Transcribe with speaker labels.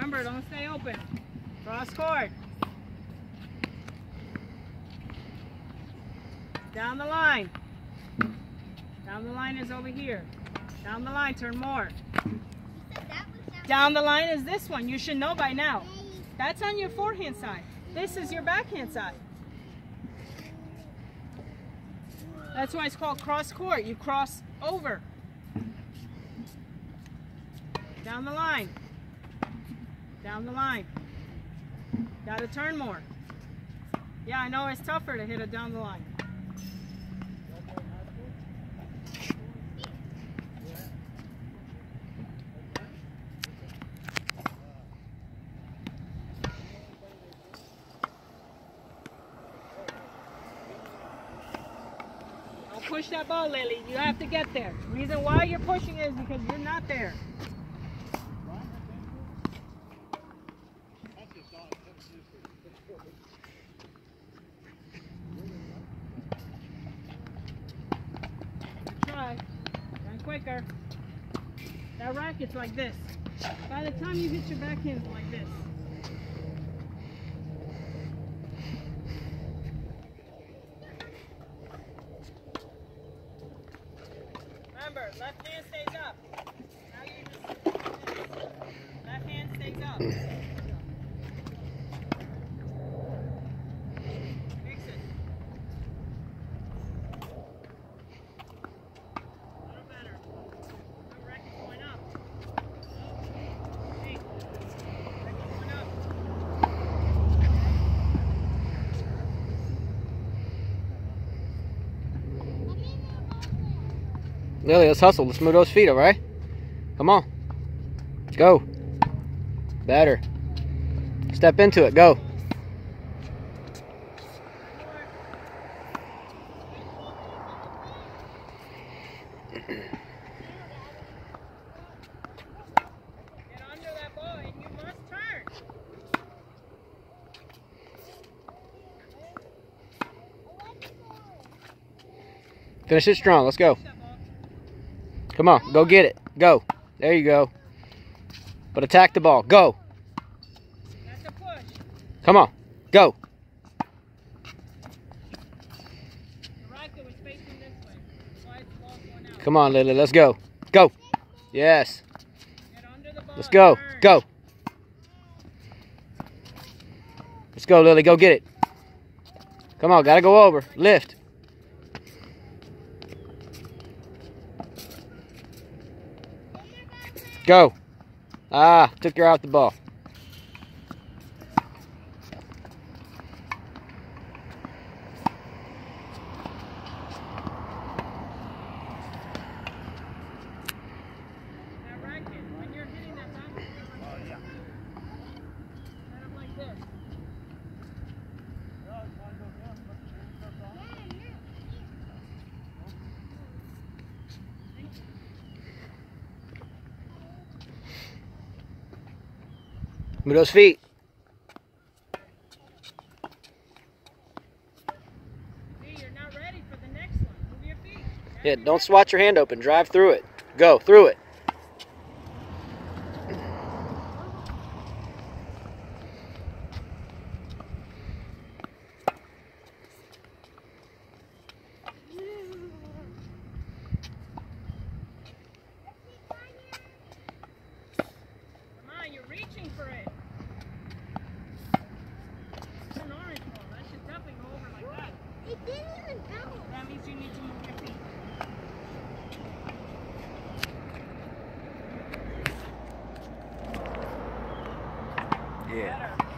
Speaker 1: Remember, don't stay open. Cross court. Down the line. Down the line is over here. Down the line, turn more. Down the line is this one. You should know by now. That's on your forehand side. This is your backhand side. That's why it's called cross court. You cross over. Down the line. Down the line. Gotta turn more. Yeah, I know it's tougher to hit it down the line. Push that ball, Lily. You have to get there. The reason why you're pushing is because you're not there. Quicker. That racket's like this. By the time you hit your backhand, it's like this. Remember, left hand stays up. Now you just left hand stays up. Fix it. A little better. The racket's going up. Hey, racket's going up.
Speaker 2: Lily, let's hustle. Let's move those feet, all right? Come on. Go. Better. Step into it. Go. Finish it strong. Let's go. Come on. Go get it. Go. There you go. But attack the ball. Go.
Speaker 1: That's a push.
Speaker 2: Come on. Go. Come on, Lily. Let's go. Go. Yes.
Speaker 1: Get under the ball.
Speaker 2: Let's go. Go. Let's go, Lily. Go get it. Come on. Gotta go over. Lift. Go. Ah, took her out the ball.
Speaker 1: That racket, when you're hitting that back, set up like this.
Speaker 2: Move those feet.
Speaker 1: See, you're not ready for the next one. Move your feet.
Speaker 2: Yeah, don't swat your hand open. Drive through it. Go through it.
Speaker 1: Come on, you're reaching for it. It's an orange ball. That should definitely go over like that.
Speaker 3: It didn't even bounce.
Speaker 1: That means you need to move your feet.
Speaker 2: Yeah.